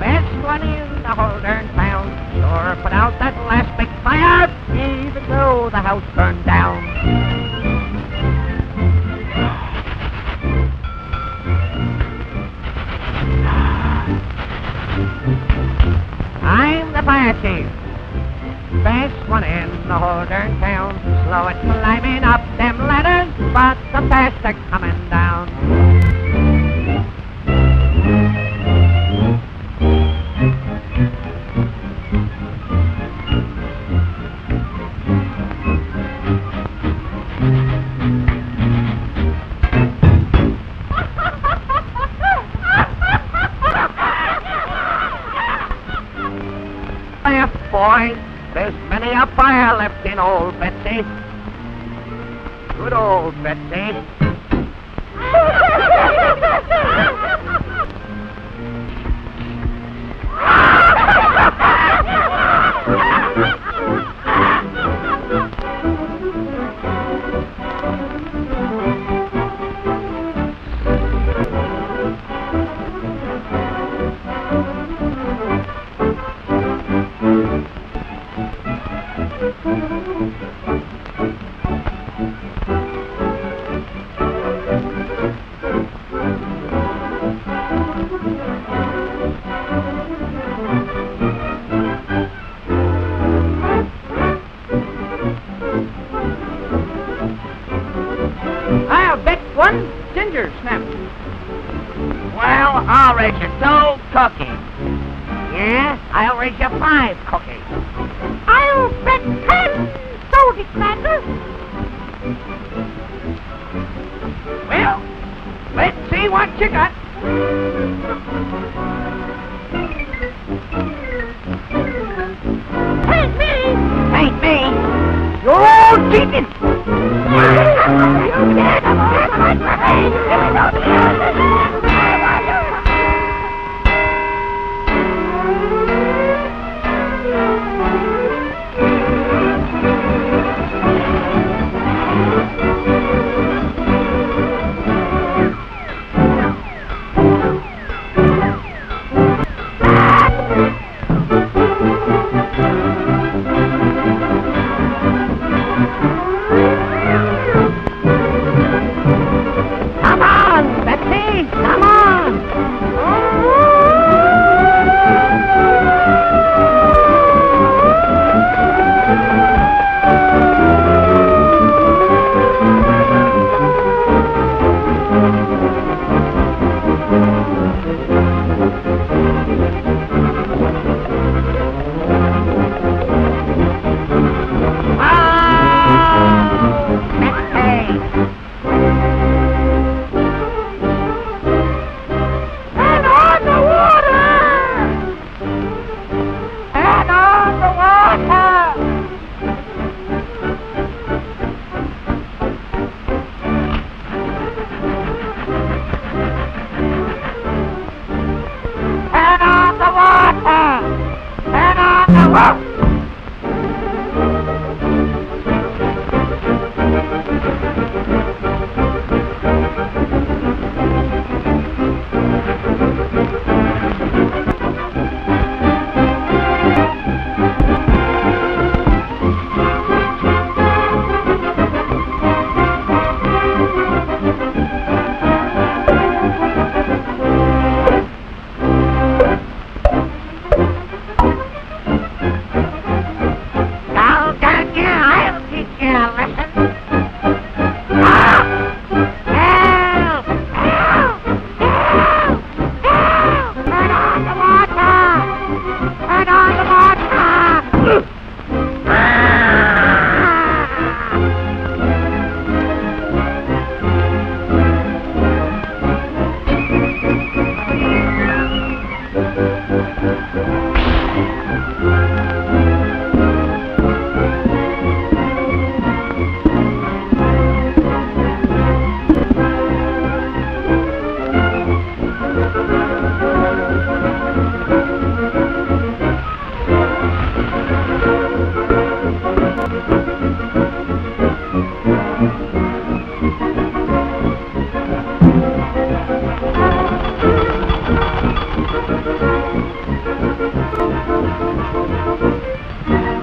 everyone in the whole darn town sure put out that last big fire, even though the house burned down. I'm the fire chief. Best one in the whole darn town. Slow at climbing up them ladders, but the fast are coming down. Boys. There's many a fire left in old Betsy. Good old Betsy. I'll raise you two cookies. Yeah, I'll raise you five cookies. I'll bet ten salty crackers. Well, let's see what you got. Ain't me. Ain't me. You're all cheating.